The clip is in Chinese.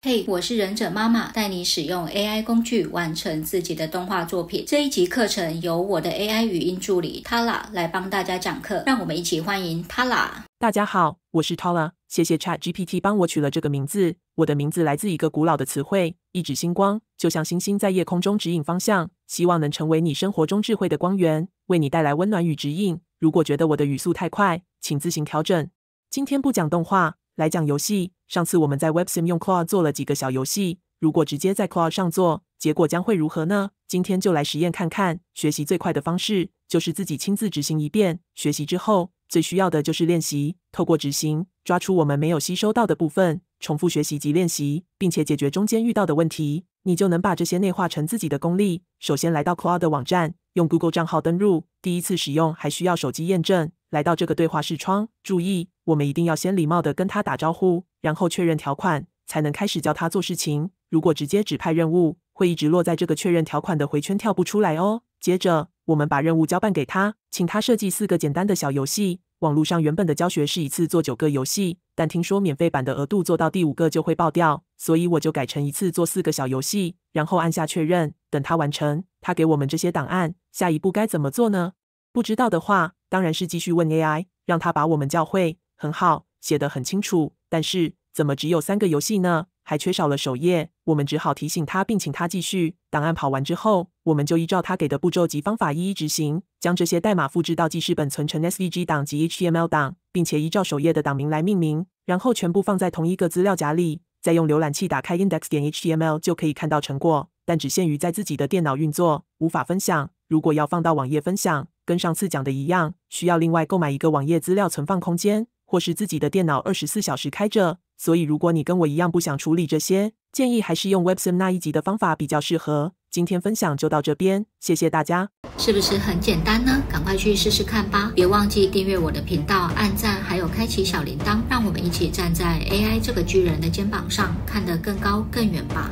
嘿，我是忍者妈妈，带你使用 AI 工具完成自己的动画作品。这一集课程由我的 AI 语音助理 Tala 来帮大家讲课，让我们一起欢迎 Tala。大家好，我是 Tala，谢谢 ChatGPT 帮我取了这个名字。我的名字来自一个古老的词汇，一指星光，就像星星在夜空中指引方向，希望能成为你生活中智慧的光源，为你带来温暖与指引。如果觉得我的语速太快，请自行调整。今天不讲动画。来讲游戏。上次我们在 WebSim 用 Claude 做了几个小游戏，如果直接在 Claude 上做，结果将会如何呢？今天就来实验看看。学习最快的方式就是自己亲自执行一遍。学习之后，最需要的就是练习。透过执行，抓出我们没有吸收到的部分，重复学习及练习，并且解决中间遇到的问题，你就能把这些内化成自己的功力。首先来到 Claude 的网站，用 Google 账号登入。第一次使用还需要手机验证。来到这个对话视窗，注意，我们一定要先礼貌的跟他打招呼，然后确认条款，才能开始教他做事情。如果直接指派任务，会一直落在这个确认条款的回圈，跳不出来哦。接着，我们把任务交办给他，请他设计四个简单的小游戏。网络上原本的教学是一次做九个游戏，但听说免费版的额度做到第五个就会爆掉，所以我就改成一次做四个小游戏，然后按下确认，等他完成，他给我们这些档案。下一步该怎么做呢？不知道的话。当然是继续问 AI，让他把我们教会。很好，写得很清楚。但是怎么只有三个游戏呢？还缺少了首页。我们只好提醒他，并请他继续。档案跑完之后，我们就依照他给的步骤及方法一一执行，将这些代码复制到记事本，存成 SVG 档及 HTML 档，并且依照首页的档名来命名，然后全部放在同一个资料夹里。再用浏览器打开 index 点 HTML 就可以看到成果，但只限于在自己的电脑运作，无法分享。如果要放到网页分享，跟上次讲的一样，需要另外购买一个网页资料存放空间，或是自己的电脑二十四小时开着。所以，如果你跟我一样不想处理这些，建议还是用 WebSim 那一集的方法比较适合。今天分享就到这边，谢谢大家。是不是很简单呢？赶快去试试看吧！别忘记订阅我的频道、按赞，还有开启小铃铛，让我们一起站在 AI 这个巨人的肩膀上，看得更高更远吧。